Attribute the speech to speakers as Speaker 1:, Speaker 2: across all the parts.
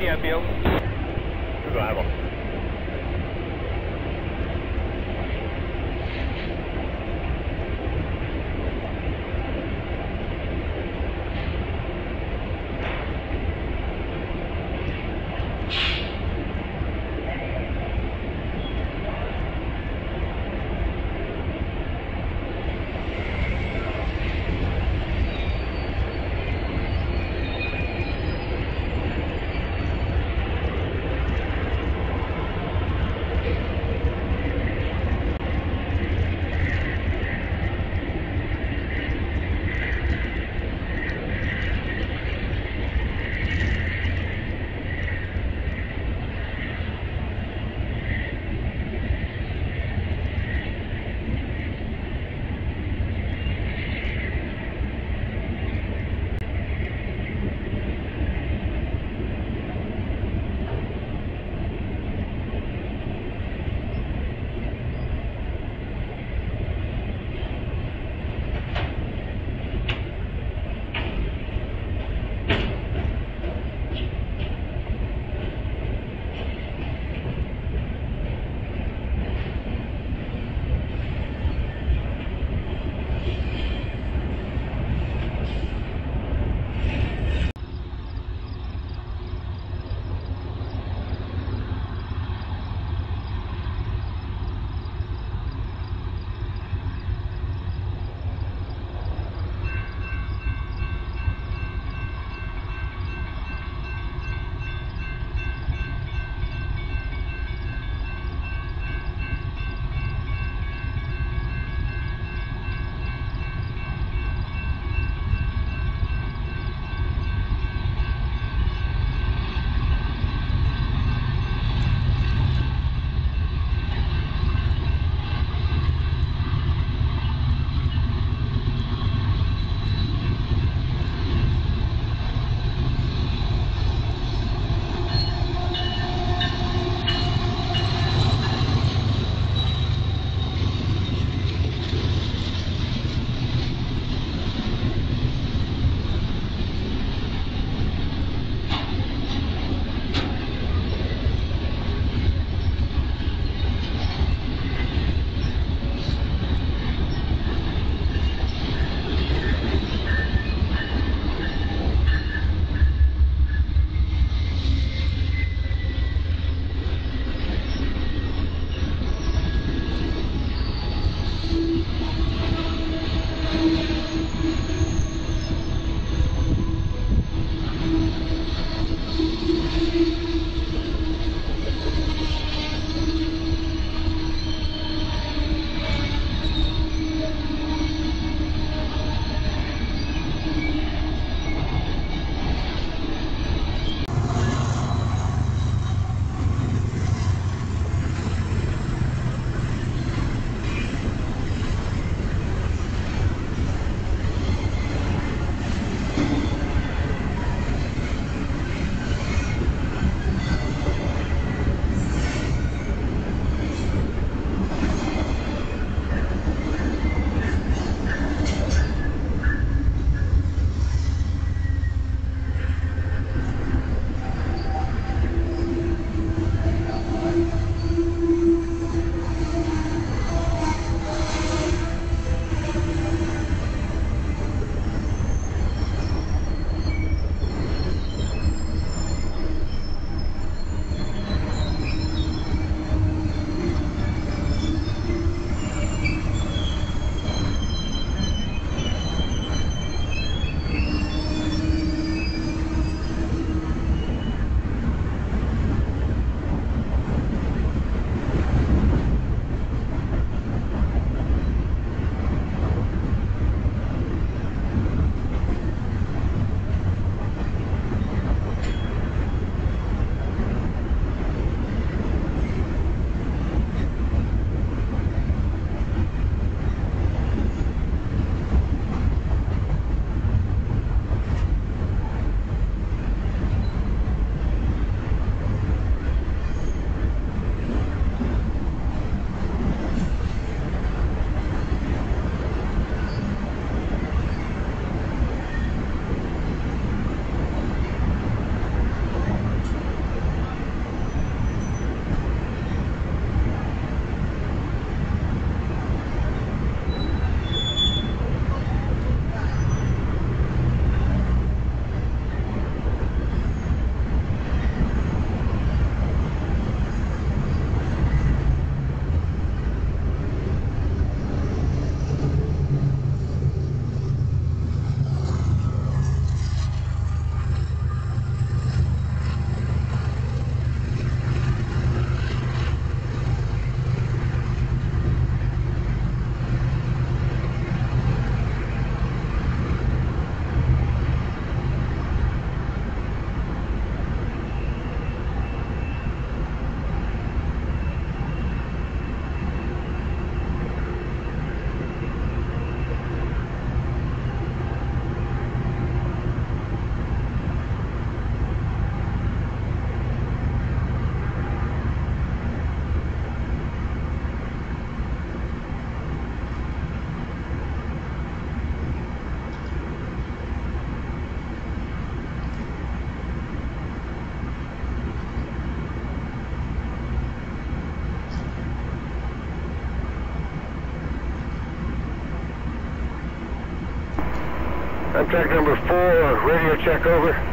Speaker 1: dia, Bill. É
Speaker 2: Amtrak number four, radio check over.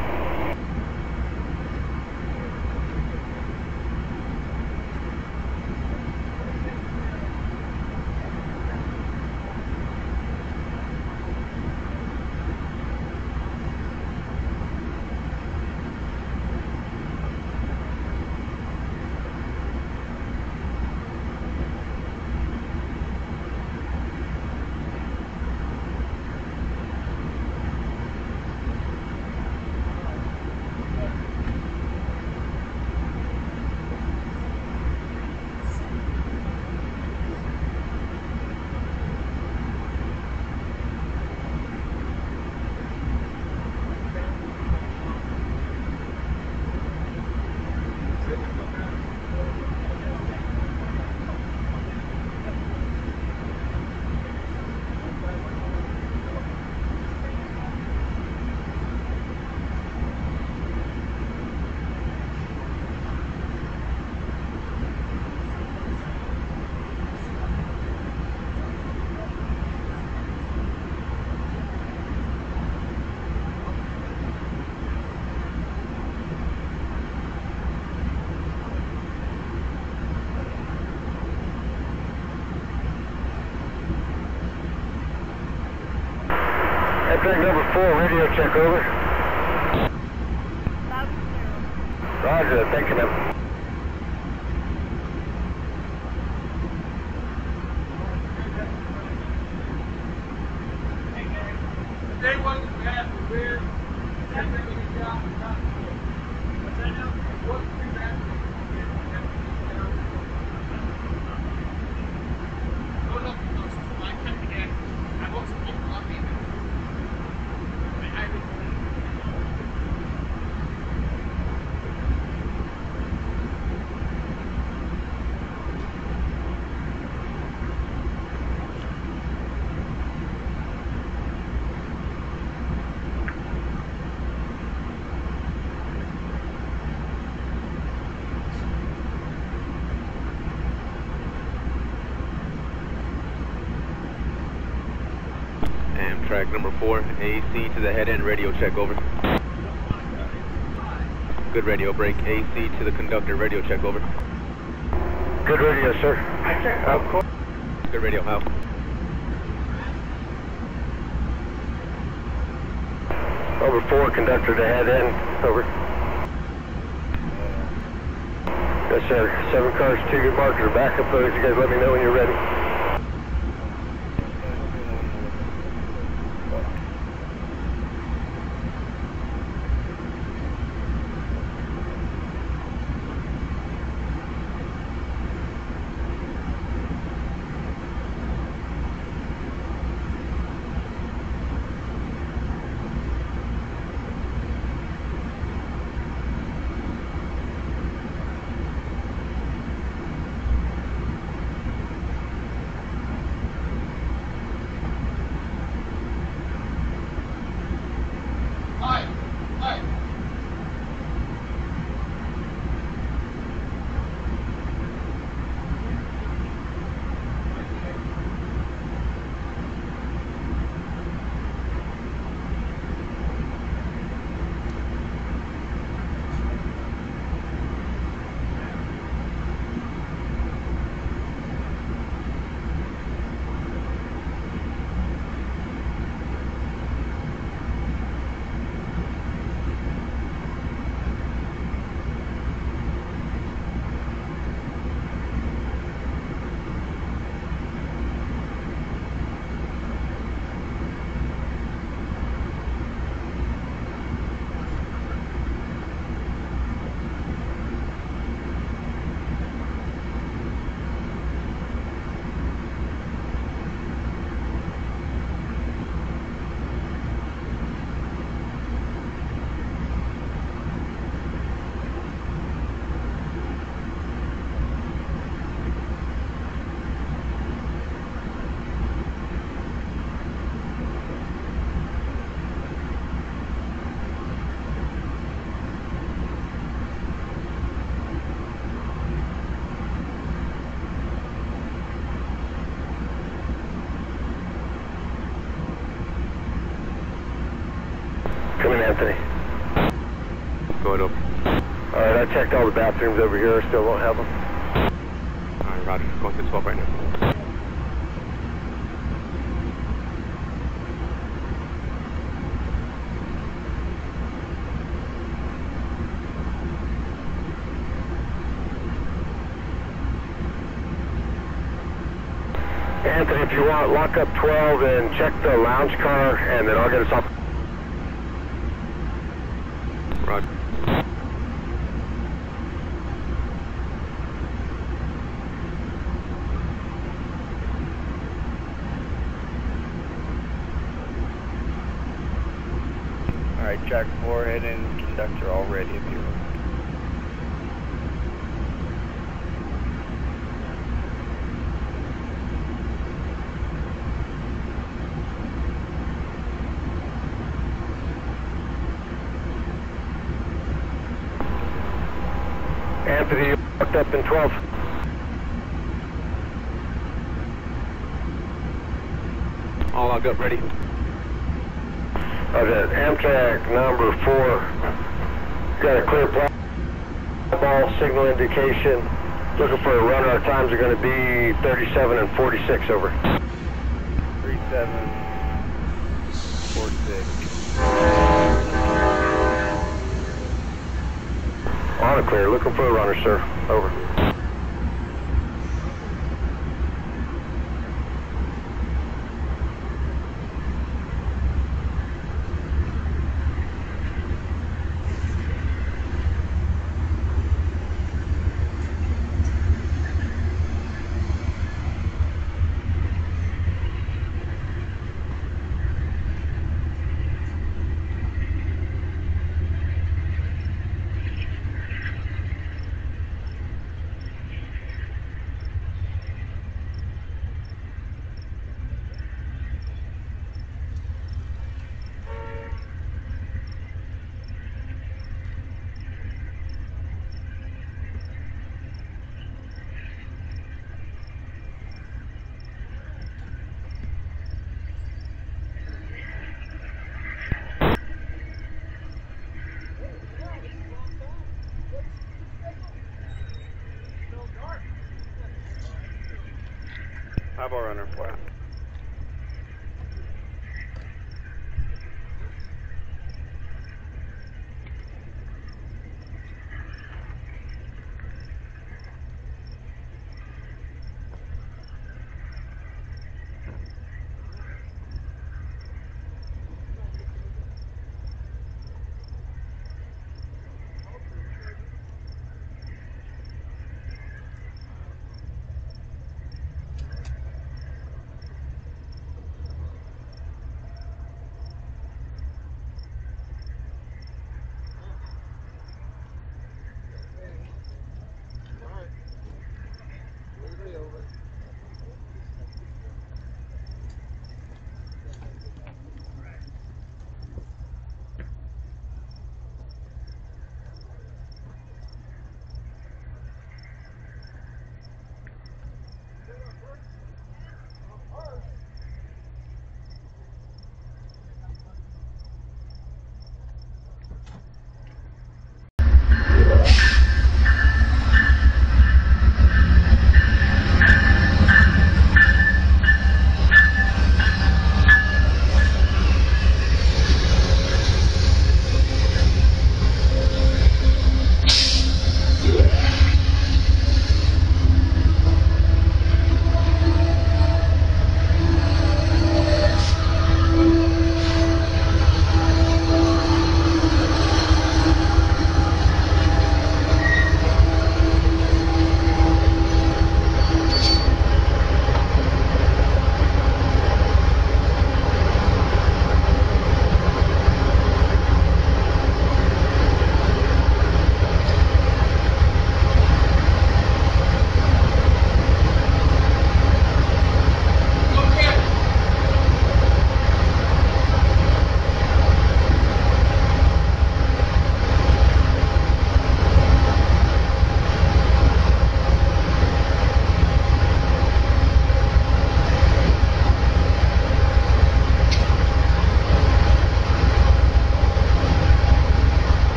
Speaker 2: Amtrak number four, radio check over. Roger, thank you, ma'am.
Speaker 3: They wasn't bad for beer. Then they would get out and got But then it wasn't too bad for No, no, no, so I kept again. I want some people up in I didn't.
Speaker 4: Amtrak number four, AC to the head end, radio check over. Good radio break, AC to the conductor, radio check over.
Speaker 2: Good radio, sir. Of course.
Speaker 4: Good radio, how?
Speaker 2: Over four, conductor to head end. Over. Yes, sir. Seven cars, two good markers, backup footage. You guys let me know when you're ready.
Speaker 4: Going up.
Speaker 2: All right, I checked all the bathrooms over here. Still don't have them.
Speaker 4: Alright, roger. Going to 12 right now.
Speaker 2: Anthony, if you want, lock up 12 and check the lounge car, and then I'll get us off.
Speaker 4: Roger.
Speaker 5: Alright, track 4, head end, conductor all ready if you're ready.
Speaker 2: Anthony, you locked up in 12.
Speaker 4: All logged up, ready.
Speaker 2: Amtrak number four. Got a clear black ball signal indication. Looking for a runner. Our times are going to be 37 and 46 over.
Speaker 5: 37,
Speaker 2: On a clear. Looking for a runner, sir. Over.
Speaker 5: 5
Speaker 3: or under 4.